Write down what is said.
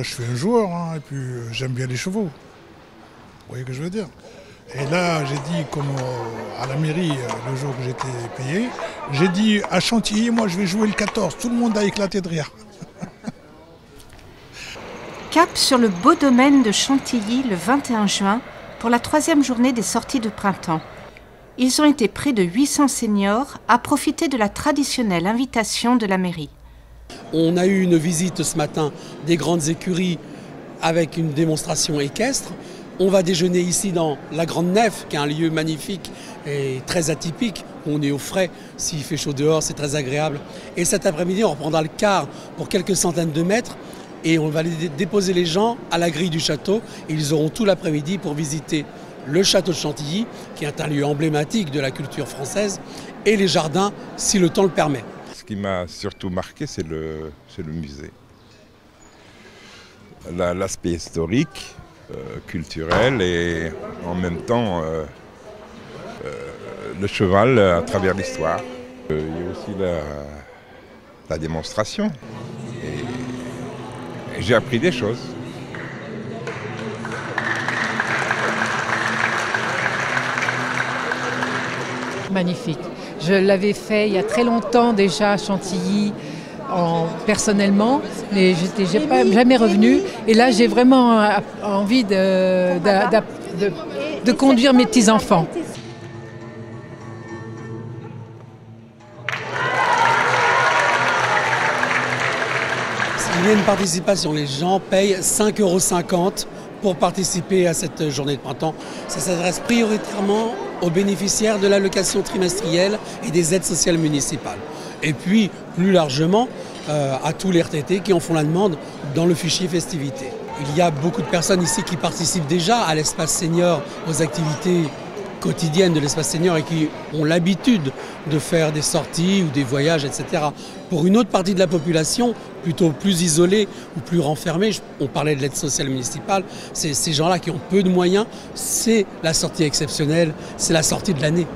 je suis un joueur, hein, et puis euh, j'aime bien les chevaux. Vous voyez ce que je veux dire? Et là, j'ai dit, comme euh, à la mairie, euh, le jour que j'étais payé, j'ai dit à Chantilly, moi je vais jouer le 14. Tout le monde a éclaté de rire. Cap sur le beau domaine de Chantilly le 21 juin pour la troisième journée des sorties de printemps. Ils ont été près de 800 seniors à profiter de la traditionnelle invitation de la mairie. On a eu une visite ce matin des grandes écuries avec une démonstration équestre. On va déjeuner ici dans la Grande Nef, qui est un lieu magnifique et très atypique. On est au frais, s'il fait chaud dehors, c'est très agréable. Et cet après-midi, on reprendra le car pour quelques centaines de mètres et on va déposer les gens à la grille du château. Ils auront tout l'après-midi pour visiter le château de Chantilly, qui est un lieu emblématique de la culture française, et les jardins, si le temps le permet. Ce qui m'a surtout marqué, c'est le, le musée. L'aspect historique, euh, culturel et en même temps euh, euh, le cheval à travers l'histoire. Il y a aussi la, la démonstration. Et j'ai appris des choses. Magnifique. Je l'avais fait il y a très longtemps déjà à Chantilly. En, personnellement, mais je n'étais jamais revenue. Et là, j'ai vraiment euh, envie de, de, de conduire mes petits-enfants. Il y a une participation, les gens payent 5,50 euros pour participer à cette journée de printemps. Ça s'adresse prioritairement aux bénéficiaires de l'allocation trimestrielle et des aides sociales municipales. Et puis, plus largement, euh, à tous les RTT qui en font la demande dans le fichier festivité. Il y a beaucoup de personnes ici qui participent déjà à l'espace senior, aux activités quotidiennes de l'espace senior et qui ont l'habitude de faire des sorties ou des voyages, etc. Pour une autre partie de la population, plutôt plus isolée ou plus renfermée, on parlait de l'aide sociale municipale, ces gens-là qui ont peu de moyens, c'est la sortie exceptionnelle, c'est la sortie de l'année.